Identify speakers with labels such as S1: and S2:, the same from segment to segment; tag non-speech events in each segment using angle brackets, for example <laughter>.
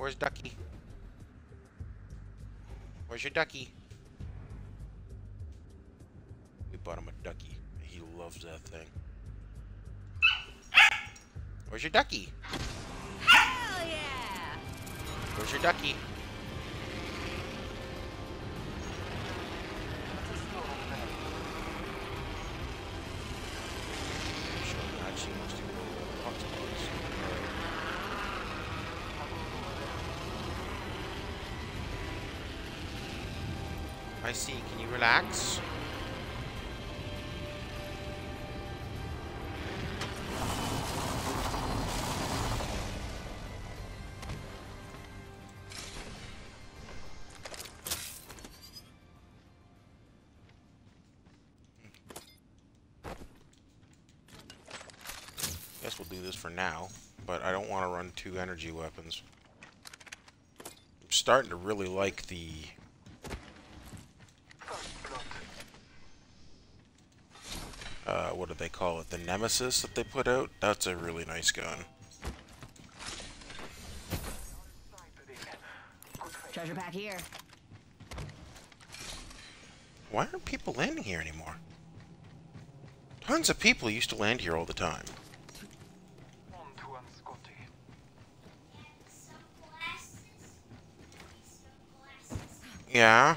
S1: Where's Ducky? Where's your ducky? We bought him a ducky. He loves that thing. Where's your ducky?
S2: Hell yeah!
S1: Where's your ducky? Sure, actually wants to go to the hotspots. I see. Can you relax? Guess we'll do this for now, but I don't want to run two energy weapons. I'm starting to really like the uh, what do they call it? The Nemesis that they put out? That's a really nice gun.
S2: Treasure pack here.
S1: Why aren't people landing here anymore? Tons of people used to land here all the time. Yeah.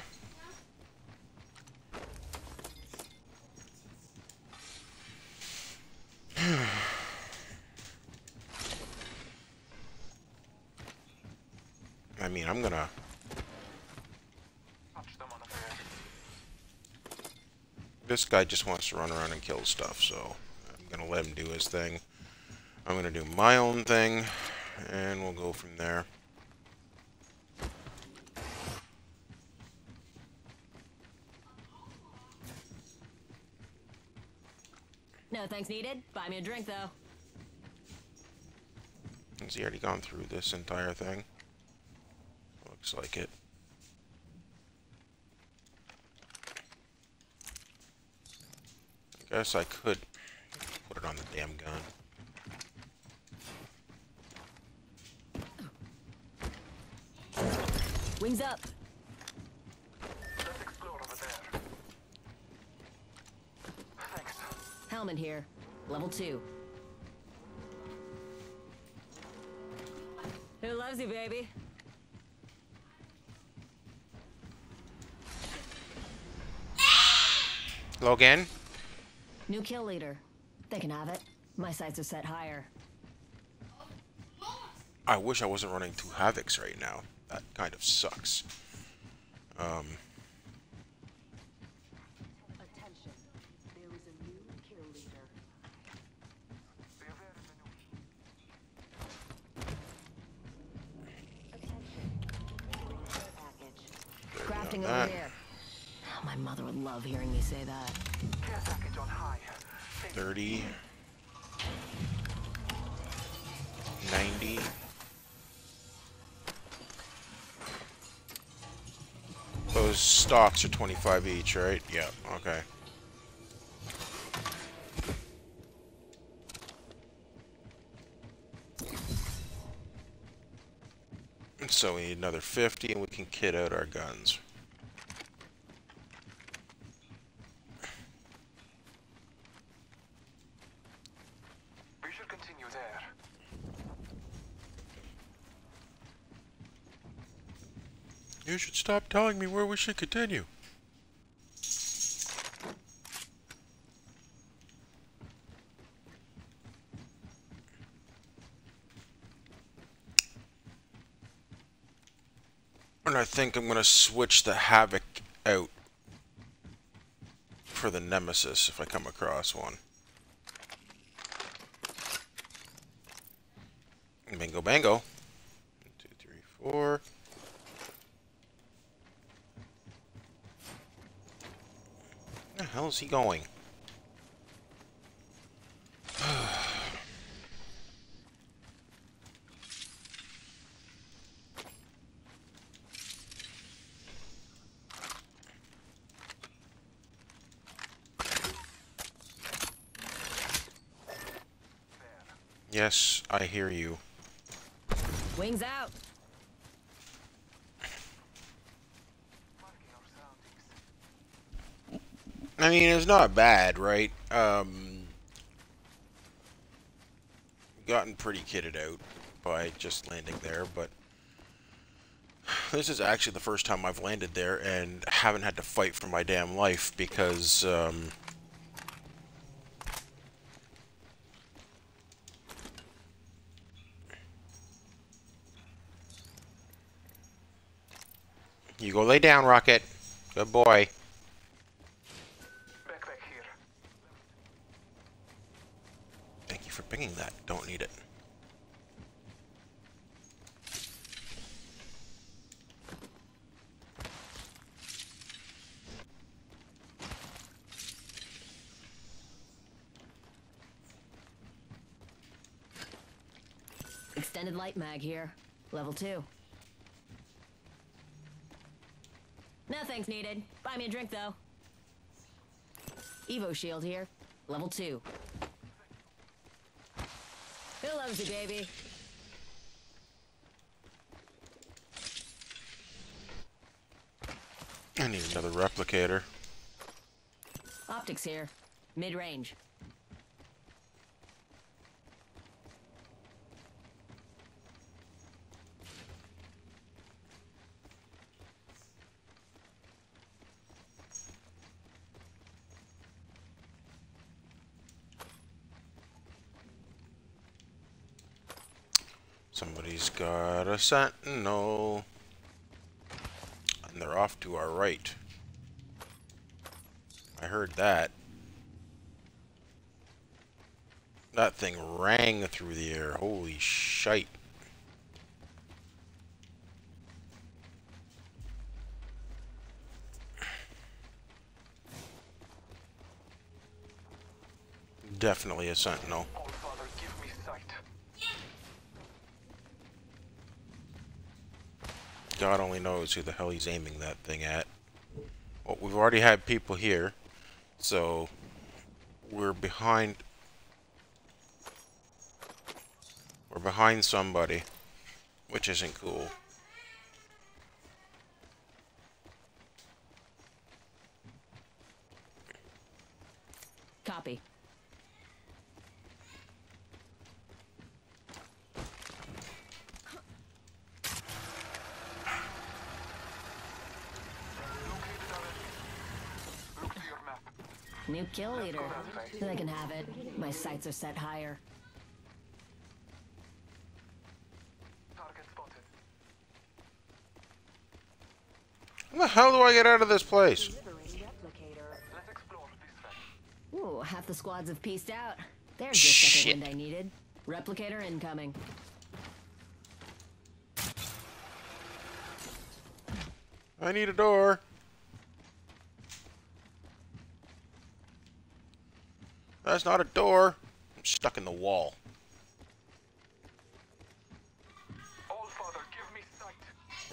S1: I mean, I'm gonna... This guy just wants to run around and kill stuff, so I'm gonna let him do his thing. I'm gonna do my own thing, and we'll go from there.
S2: No thanks needed. Buy me a drink though.
S1: Has he already gone through this entire thing? Looks like it. Guess I could put it on the damn gun.
S2: Wings up. Helmet here. Level two. Who loves you, baby?
S1: Logan?
S2: New kill leader. They can have it. My sights are set higher.
S1: I wish I wasn't running two Havocs right now. That kind of sucks. Um,
S3: Attention. There is a new kill leader. Attention. Package.
S2: Crafting over
S1: that.
S2: there. My mother would love hearing me say that.
S1: 30. 90. Those stocks are 25 each, right? Yeah, okay. So we need another 50 and we can kit out our guns. You should stop telling me where we should continue. And I think I'm going to switch the Havoc out for the Nemesis if I come across one. Bingo bango. One, two, three, four. Where the hell is he going? <sighs> Yes, I hear you.
S2: Wings out.
S1: I mean, it's not bad, right? Um, gotten pretty kitted out by just landing there, but this is actually the first time I've landed there and haven't had to fight for my damn life because, um, You go lay down, Rocket. Good boy.
S4: Backpack here.
S1: Thank you for picking that. Don't need it.
S2: Extended light mag here. Level 2. No thanks needed. Buy me a drink, though. Evo shield here. Level 2. Who loves you, baby?
S1: I need another replicator.
S2: Optics here. Mid-range.
S1: Somebody's got a sentinel. And they're off to our right. I heard that. That thing rang through the air. Holy shite. Definitely a sentinel.
S4: All Father, give me sight.
S1: God only knows who the hell he's aiming that thing at. Well, we've already had people here, so we're behind. We're behind somebody, which isn't cool.
S2: Copy. New kill leader. They can have it. My sights are set higher.
S4: Target.
S1: How the hell do I get out of this place?
S3: Liberating replicator.
S4: Let's explore this way.
S2: Ooh, half the squads have pieced out. There's the
S1: Shit.
S2: second wind I needed. Replicator incoming.
S1: I need a door. That's not a door. I'm stuck in the wall.
S4: All Father, give me sight.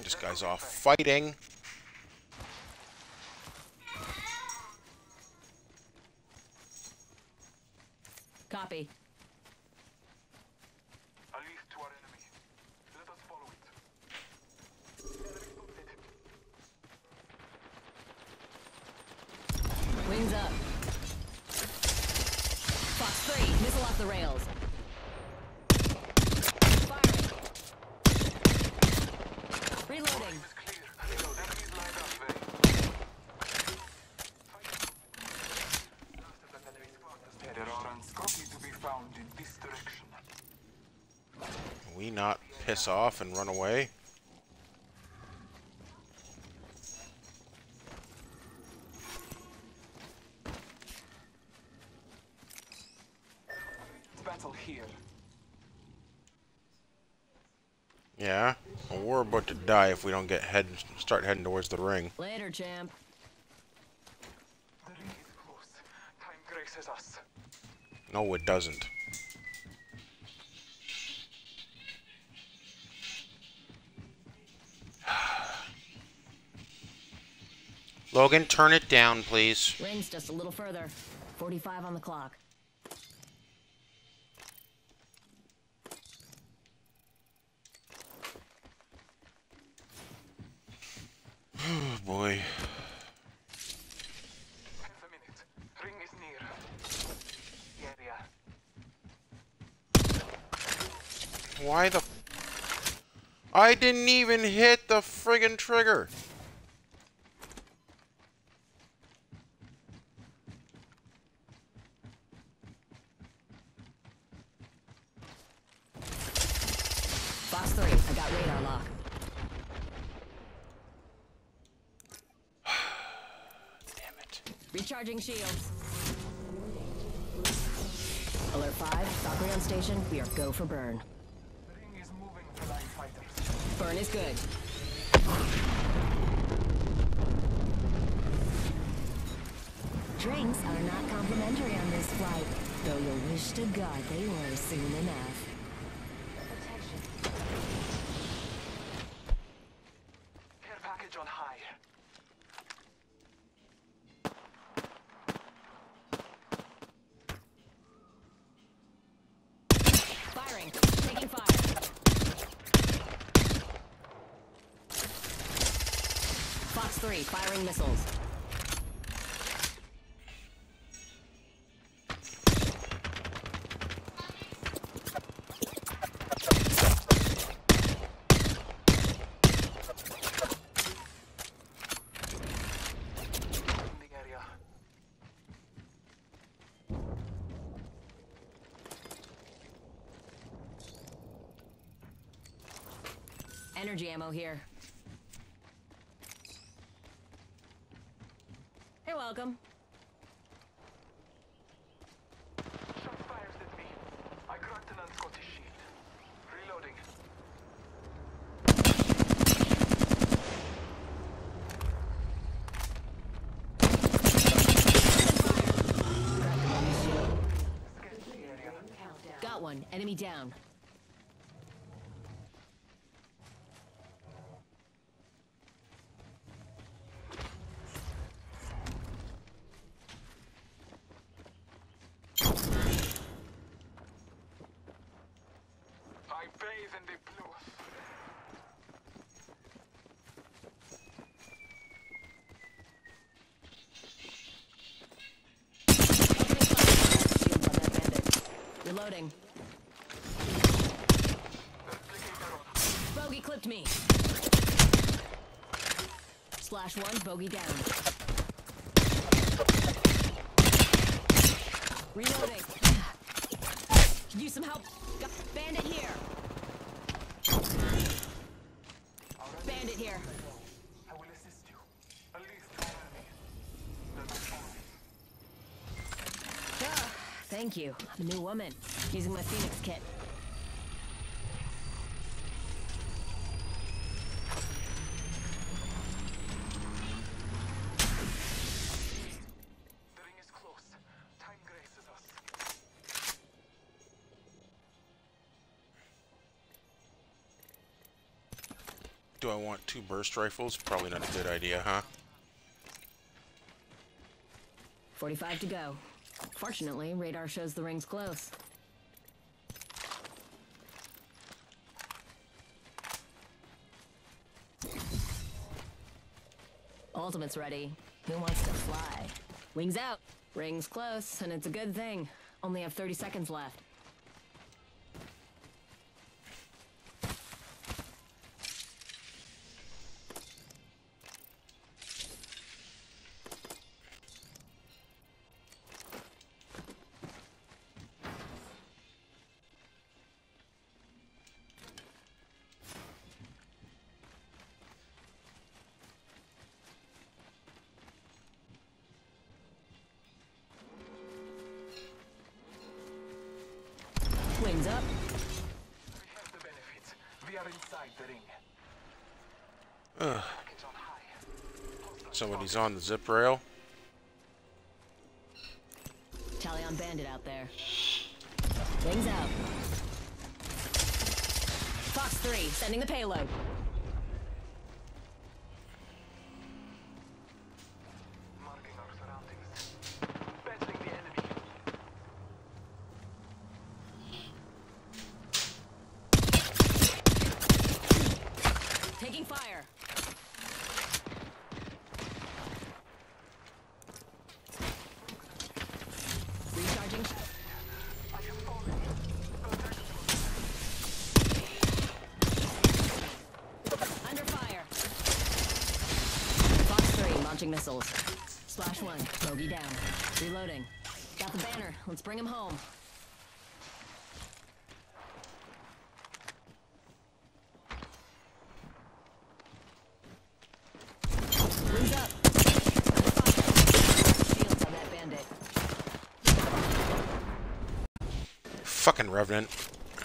S1: This guy's off fighting.
S2: Copy.
S4: A lead to our enemy. Let us follow it. Enemy spotted.
S2: Wings up. Fox 3, missile off the rails. Firing. Reloading.
S4: Is clear. Enemies lined up there. There are unscruply to be found this direction.
S1: Can we not piss off and run away?
S4: Here.
S1: Yeah. Well, we're about to die if we don't get head start heading towards the ring.
S2: Later, champ.
S4: The ring is close. Time graces us.
S1: No, it doesn't. Logan, turn it down, please.
S2: Ring's just a little further. 45 on the clock.
S1: Oh boy.
S4: Half a minute. Ring is near. Yeah, yeah.
S1: Why the I didn't even hit the friggin' trigger.
S2: Fox 3, I got radar lock. Recharging shields. Alert 5, Valkyrie on station. We are go for burn.
S4: Ring is moving for fighters.
S2: Burn is good. Drinks are not complimentary on this flight, though you'll wish to God they were soon enough. Fox 3, firing missiles. Energy ammo here. You're welcome.
S4: Shots fires at me. I cracked an unscottish shield. Reloading. Scanning the area.
S3: Countdown.
S2: Got one. Enemy down.
S4: I bathe in the blues.
S2: Shields on that bandit. Reloading.
S4: Replicator on.
S2: Me. Splash one, bogey down. Reloading. Could use some help. Got bandit here. Bandit here. Ah, thank you. I'm a new woman. Using my Phoenix kit.
S1: Do I want two burst rifles? Probably not a good idea, huh?
S2: 45 to go. Fortunately, radar shows the ring's close. Ultimate's ready. Who wants to fly? Wings out. Ring's close, and it's a good thing. Only have 30 seconds left.
S4: High.
S1: Somebody's on the zip rail.
S2: Tally on bandit out there. Wings out. Fox 3, sending the payload. Missiles. Splash one. Bogey down. Reloading. Got the banner. Let's bring him home. Wings.
S1: Fucking Revenant.